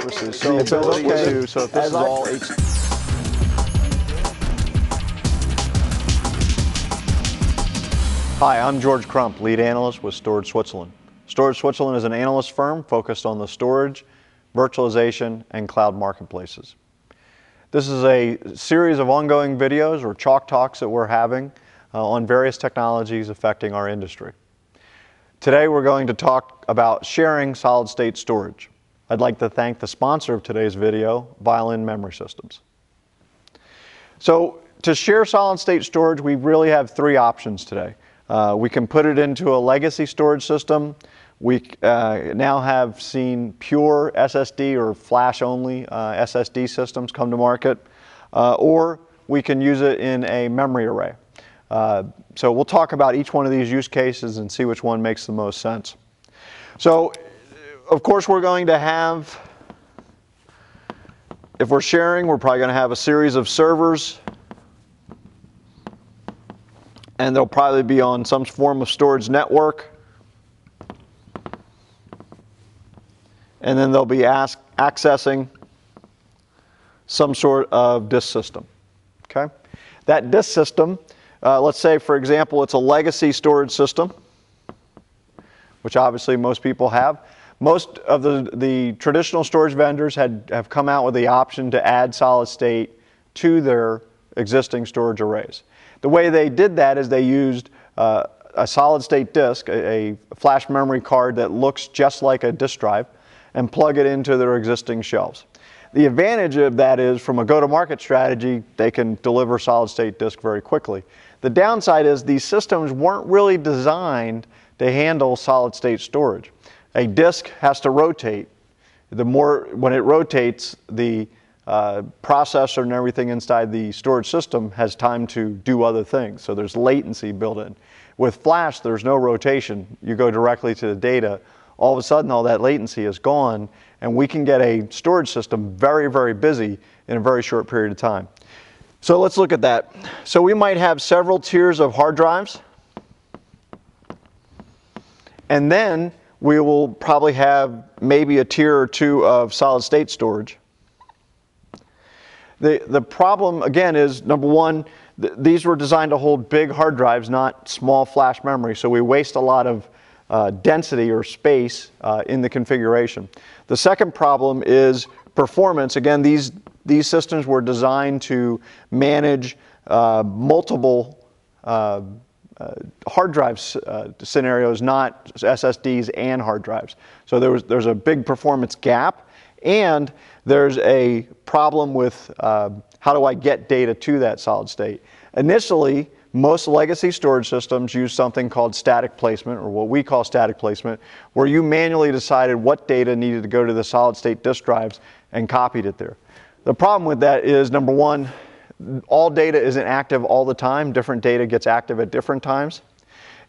Versus, so, ability okay. to, so if this As is I- all H. Hi, I'm George Crump, lead analyst with Storage Switzerland. Storage Switzerland is an analyst firm focused on the storage, virtualization, and cloud marketplaces. This is a series of ongoing videos or chalk talks that we're having uh, on various technologies affecting our industry. Today we're going to talk about sharing solid state storage. I'd like to thank the sponsor of today's video, Violin Memory Systems. So to share solid state storage, we really have three options today. Uh, we can put it into a legacy storage system. We uh, now have seen pure SSD or flash only uh, SSD systems come to market, uh, or we can use it in a memory array. Uh, so we'll talk about each one of these use cases and see which one makes the most sense. So, of course, we're going to have, if we're sharing, we're probably going to have a series of servers and they'll probably be on some form of storage network. And then they'll be ask, accessing some sort of disk system. Okay? That disk system, uh, let's say, for example, it's a legacy storage system, which obviously most people have. Most of the, the traditional storage vendors had, have come out with the option to add solid state to their existing storage arrays. The way they did that is they used uh, a solid state disk, a, a, flash memory card that looks just like a disk drive, and plug it into their existing shelves. The advantage of that is from a go-to-market strategy, they can deliver solid state disk very quickly. The downside is these systems weren't really designed to handle solid state storage. A disk has to rotate. The more, when it rotates, the uh, processor and everything inside the storage system has time to do other things. So there's latency built in. With flash, there's no rotation. You go directly to the data. All of a sudden, all that latency is gone, and we can get a storage system very, very busy in a very short period of time. So let's look at that. So we might have several tiers of hard drives, and then we will probably have maybe a tier or two of solid state storage. The, the problem, again, is number one, th- these were designed to hold big hard drives, not small flash memory, so we waste a lot of uh, density or space uh, in the configuration. The second problem is performance. Again, these, these systems were designed to manage uh, multiple uh, hard drive uh, scenarios, not SSDs and hard drives. So there was, there's a big performance gap, and there's a problem with uh, how do I get data to that solid state. Initially, most legacy storage systems use something called static placement, or what we call static placement, where you manually decided what data needed to go to the solid state disk drives and copied it there. The problem with that is number one, all data isn't active all the time. Different data gets active at different times.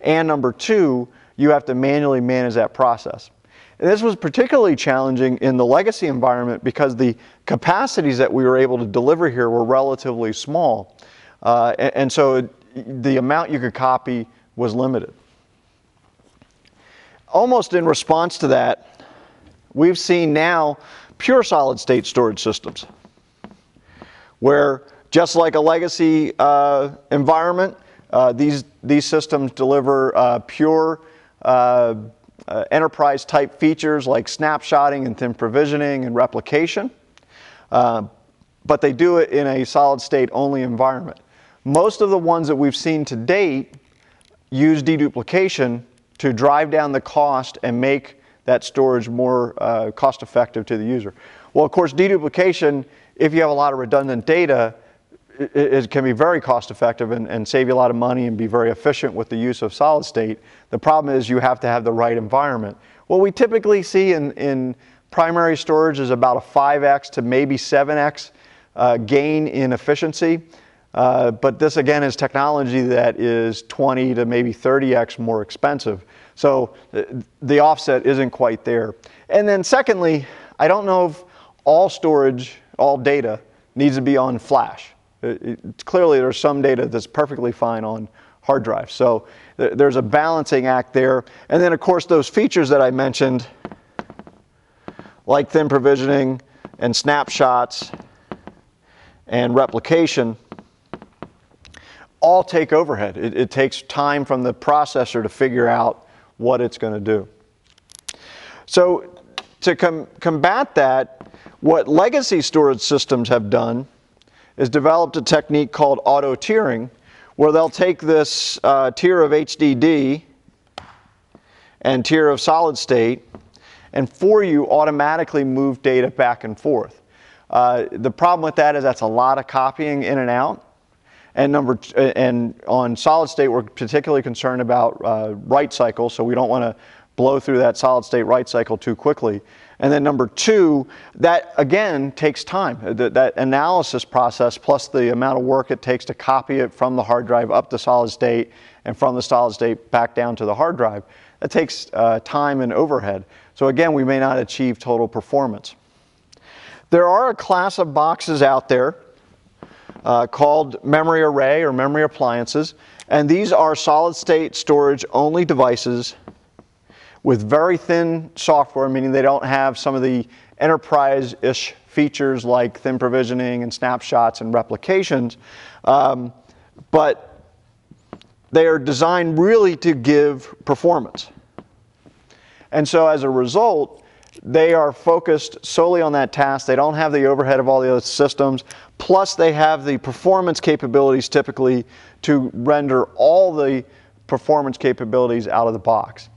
And number two, you have to manually manage that process. And this was particularly challenging in the legacy environment because the capacities that we were able to deliver here were relatively small. Uh, and, and so the amount you could copy was limited. Almost in response to that, we've seen now pure solid state storage systems where just like a legacy uh, environment, uh, these, these systems deliver uh, pure uh, uh, enterprise type features like snapshotting and thin provisioning and replication, but they do it in a solid state only environment. Most of the ones that we've seen to date use deduplication to drive down the cost and make that storage more uh, cost effective to the user. Well, of course, deduplication, if you have a lot of redundant data, it, it can be very cost effective and, and, save you a lot of money and be very efficient with the use of solid state. The problem is you have to have the right environment. What we typically see in, in primary storage is about a 5x to maybe 7x uh, gain in efficiency. Uh, but this again is technology that is 20 to maybe 30x more expensive. So uh, the offset isn't quite there. And then secondly, I don't know if all storage, all data needs to be on flash. It, clearly, there's some data that's perfectly fine on hard drives. So th- there's a balancing act there. And then, of course, those features that I mentioned like thin provisioning and snapshots and replication, all take overhead. It, it takes time from the processor to figure out what it's going to do. So, to com- combat that, what legacy storage systems have done is developed a technique called auto tiering, where they'll take this uh, tier of HDD and tier of solid state, and for you automatically move data back and forth. Uh, the problem with that is that's a lot of copying in and out. And number and on solid state, we're particularly concerned about uh, write cycles, so we don't want to blow through that solid state write cycle too quickly. And then number two, that again takes time. That, that, analysis process plus the amount of work it takes to copy it from the hard drive up to solid state and from the solid state back down to the hard drive, that takes uh, time and overhead. So again, we may not achieve total performance. There are a class of boxes out there uh, called memory array or memory appliances, and these are solid state storage only devices with very thin software, meaning they don't have some of the enterprise ish features like thin provisioning and snapshots and replications, um, but they are designed really to give performance. And so as a result, they are focused solely on that task. They don't have the overhead of all the other systems. Plus, they have the performance capabilities typically to render all the performance capabilities out of the box.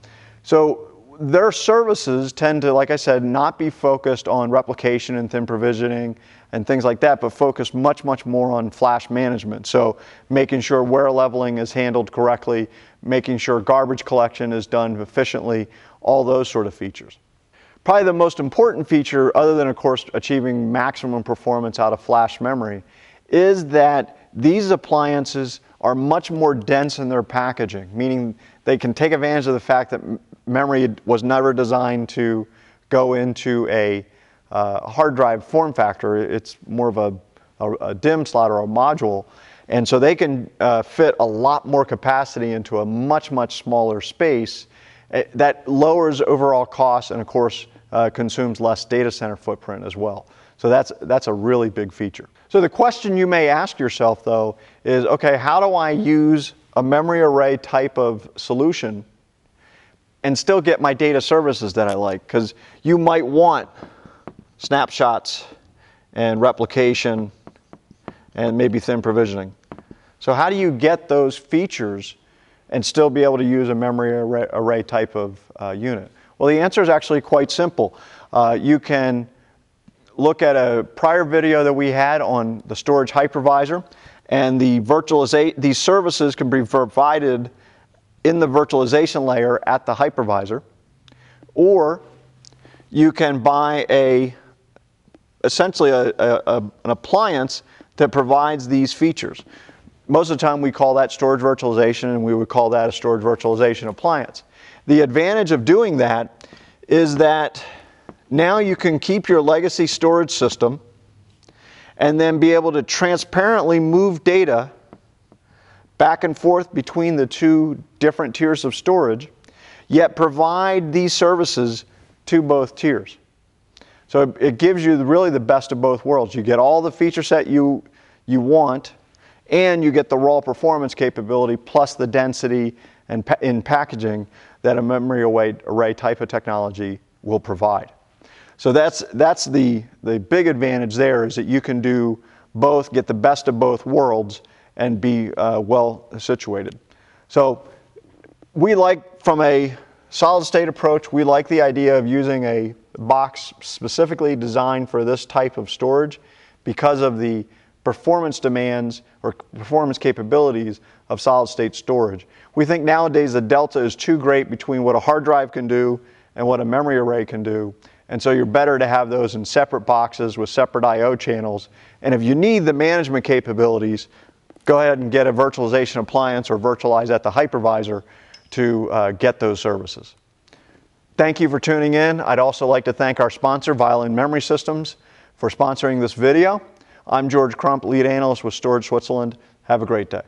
So their services tend to, like I said, not be focused on replication and thin provisioning and things like that, but focus much, much more on flash management. So making sure wear leveling is handled correctly, making sure garbage collection is done efficiently, all those sort of features. Probably the most important feature, other than, of course, achieving maximum performance out of flash memory, is that these appliances are much more dense in their packaging, meaning they can take advantage of the fact that memory was never designed to go into a uh, hard drive form factor. It's more of a, a, a, DIMM slot or a module. And so they can uh, fit a lot more capacity into a much, much smaller space. Uh, that lowers overall costs and, of course, uh, consumes less data center footprint as well. So that's, that's a really big feature. So the question you may ask yourself, though, is okay, how do I use a memory array type of solution and still get my data services that I like. Because you might want snapshots and replication and maybe thin provisioning. So, how do you get those features and still be able to use a memory array, array type of uh, unit? Well, the answer is actually quite simple. Uh, you can look at a prior video that we had on the storage hypervisor, and the virtualization, these services can be provided in the virtualization layer at the hypervisor, or you can buy a essentially a, a, a, an appliance that provides these features. Most of the time we call that storage virtualization and we would call that a storage virtualization appliance. The advantage of doing that is that now you can keep your legacy storage system and then be able to transparently move data back and forth between the two different tiers of storage, yet provide these services to both tiers. So it gives you really the best of both worlds. You get all the feature set you, you want, and you get the raw performance capability plus the density and pa- in packaging that a memory array, array type of technology will provide. So that's, that's the, the big advantage there is that you can do both, get the best of both worlds, and be uh, well situated. So we like, from a solid state approach, we like the idea of using a box specifically designed for this type of storage because of the performance demands or performance capabilities of solid state storage. We think nowadays the delta is too great between what a hard drive can do and what a memory array can do. And so you're better to have those in separate boxes with separate I/O channels. And if you need the management capabilities, go ahead and get a virtualization appliance or virtualize at the hypervisor to uh, get those services. Thank you for tuning in. I'd also like to thank our sponsor, Violin Memory Systems, for sponsoring this video. I'm George Crump, lead analyst with Storage Switzerland. Have a great day.